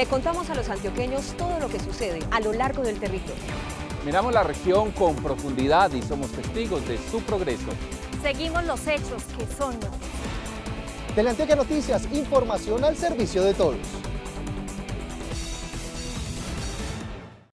Le contamos a los antioqueños todo lo que sucede a lo largo del territorio. Miramos la región con profundidad y somos testigos de su progreso. Seguimos los hechos que son noticias. Teleantioquia Noticias, información al servicio de todos.